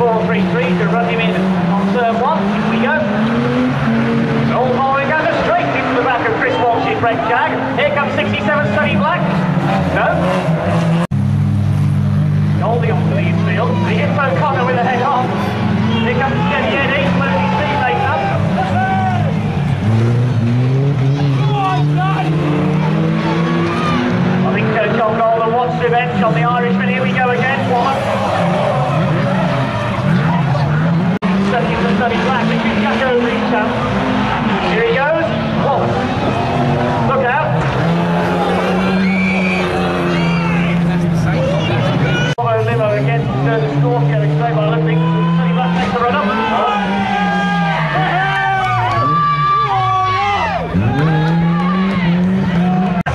red jag. Here we go. Straight into the back of Chris Walsh's break jack. Here comes 67 Sunny Black. No. Goldie on the lead field. The hits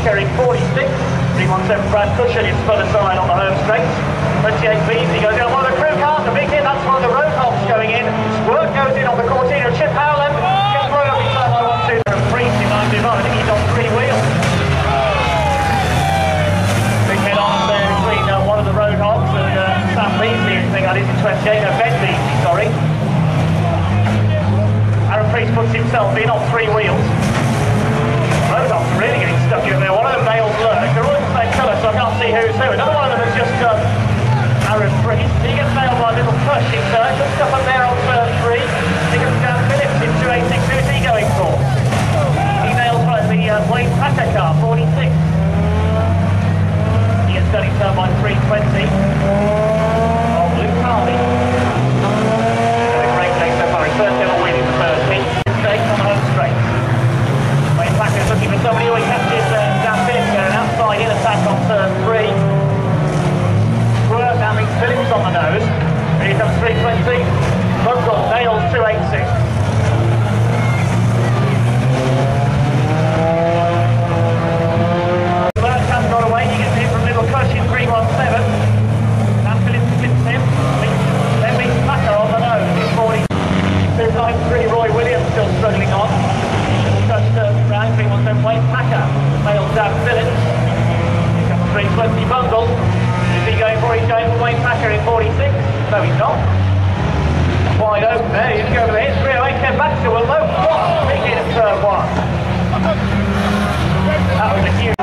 Carrying 46. 317 Brad Cushion side on the home straight. 28 Bees, he goes on one of the crew cars, that's one of the road hogs going in. Squirt goes in on the Cortina, Chip Howland gets thrown up inside by one, two, and three, behind him, I think he's on three wheels. Big head on there between uh, one of the road hogs and uh, Sam Beasley, I think that is in 28, no, Ben Beasley, sorry. Aaron Puts in on three wheels. Hogs are really getting stuck in there. One of them nails lurk. They're all in the same colour, so I can't see who's who. Another one of them is just um, Aaron Priest. He gets nailed by a little push in turn. Just up there on turn three. He gets down Phillips in 286. Who's he going for? He nails by the uh, Wayne Packer car, 46. He gets done in turn by 320. Wesley Bungle. Should be going for his game for Wayne Packer in 46. No, he's not. Wide open there. He's going for the hit. Three away. Kev back to a low. What a big hit of third one. That was a huge.